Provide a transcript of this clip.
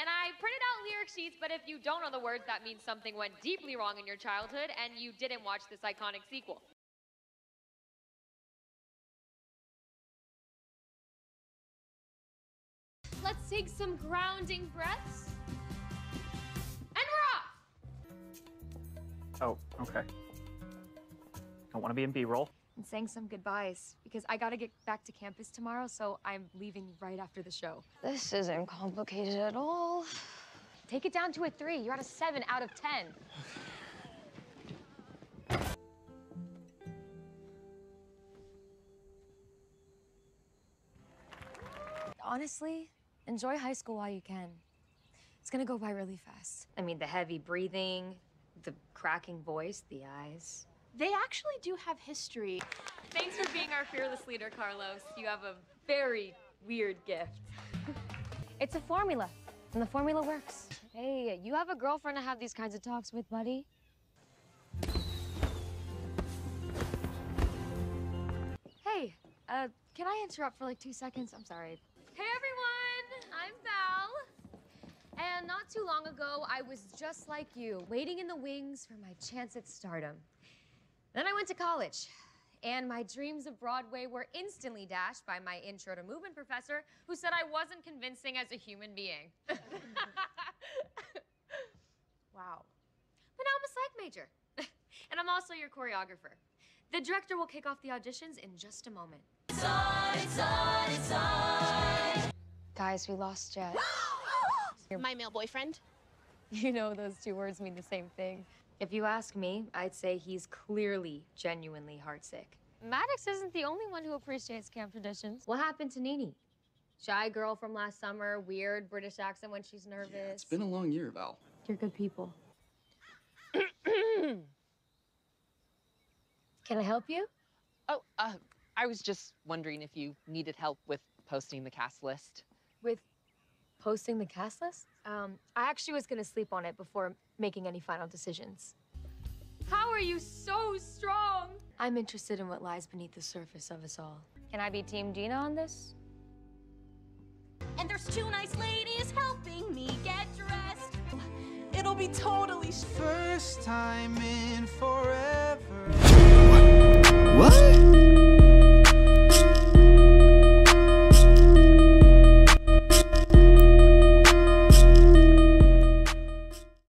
And I printed out lyric sheets, but if you don't know the words, that means something went deeply wrong in your childhood and you didn't watch this iconic sequel. Let's take some grounding breaths. And we're off! Oh, okay. Don't want to be in B-roll. And saying some goodbyes because I gotta get back to campus tomorrow, so I'm leaving right after the show. This isn't complicated at all. Take it down to a three. You're at a seven out of ten. Honestly, enjoy high school while you can. It's gonna go by really fast. I mean, the heavy breathing, the cracking voice, the eyes. They actually do have history. Thanks for being our fearless leader, Carlos. You have a very weird gift. It's a formula, and the formula works. Hey, you have a girlfriend to have these kinds of talks with, buddy. Hey, uh, can I interrupt for like two seconds? I'm sorry. Hey everyone, I'm Val. And not too long ago, I was just like you, waiting in the wings for my chance at stardom. Then I went to college, and my dreams of Broadway were instantly dashed by my intro to movement professor, who said I wasn't convincing as a human being. wow. But now I'm a psych major, and I'm also your choreographer. The director will kick off the auditions in just a moment. Guys, we lost Jet. My male boyfriend. You know those two words mean the same thing. If you ask me, I'd say he's clearly genuinely heartsick. Maddox isn't the only one who appreciates camp traditions. What happened to Nini? Shy girl from last summer, weird British accent when she's nervous. It's been a long year, Val. You're good people. Can I help you? Oh, uh, I was just wondering if you needed help with posting the cast list. With posting the cast list? Um, I actually was gonna sleep on it before making any final decisions. How are you so strong? I'm interested in what lies beneath the surface of us all. Can I be Team Gina on this? And there's two nice ladies helping me get dressed. It'll be totally First time in four